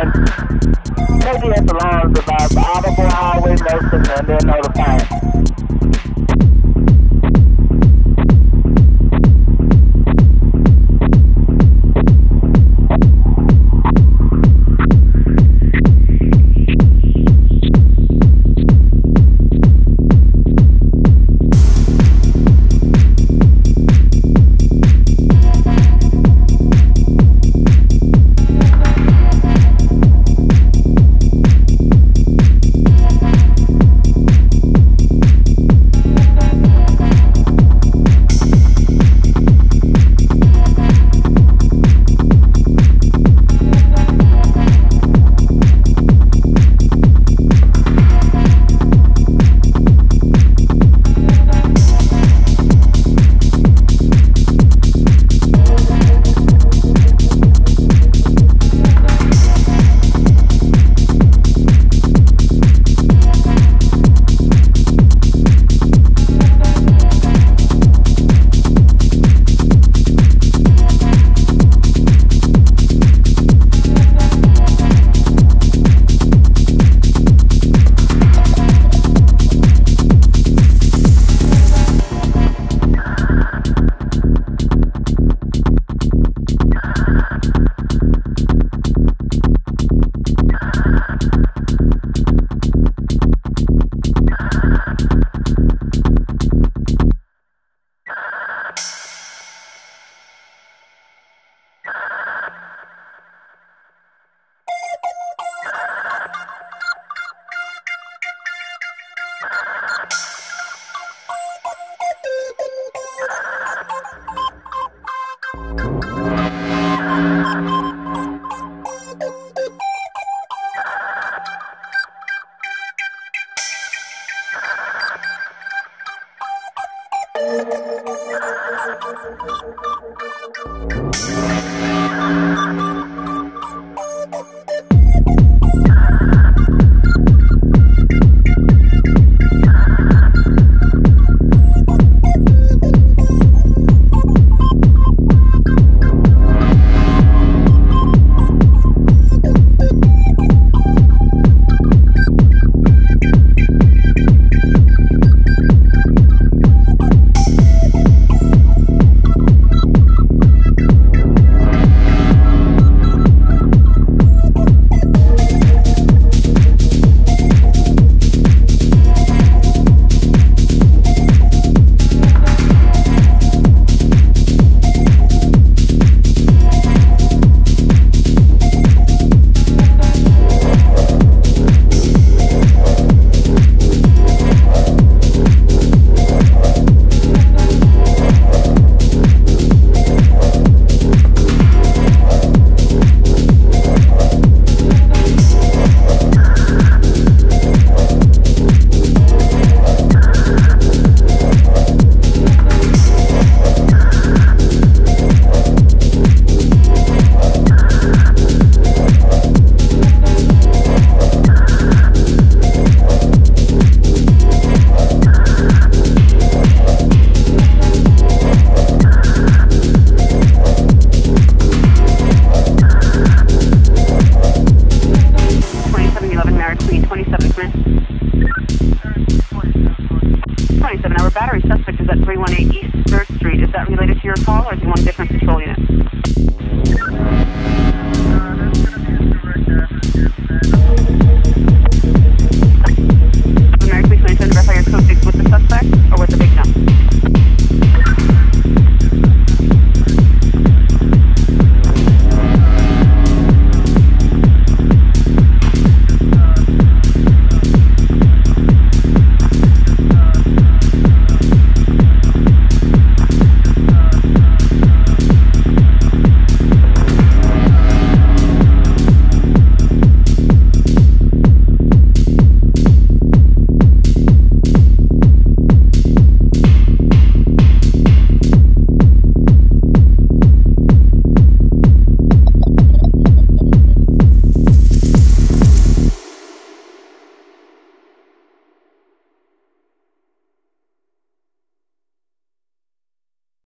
1021. KDS alarms about audible highway motion and then notifying. Twenty-seven 127 hour battery suspect is at 318 East 3rd Street. Is that related to your call or do you want a different patrol unit?